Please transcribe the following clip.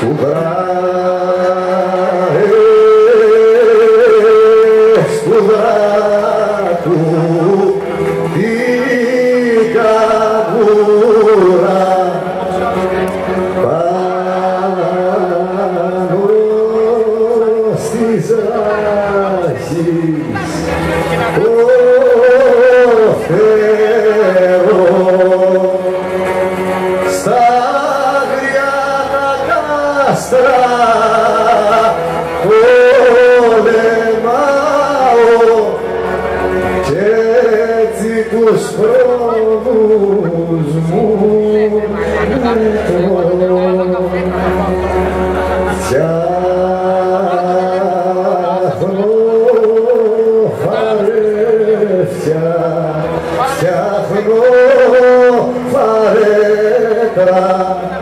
Super. Kerala.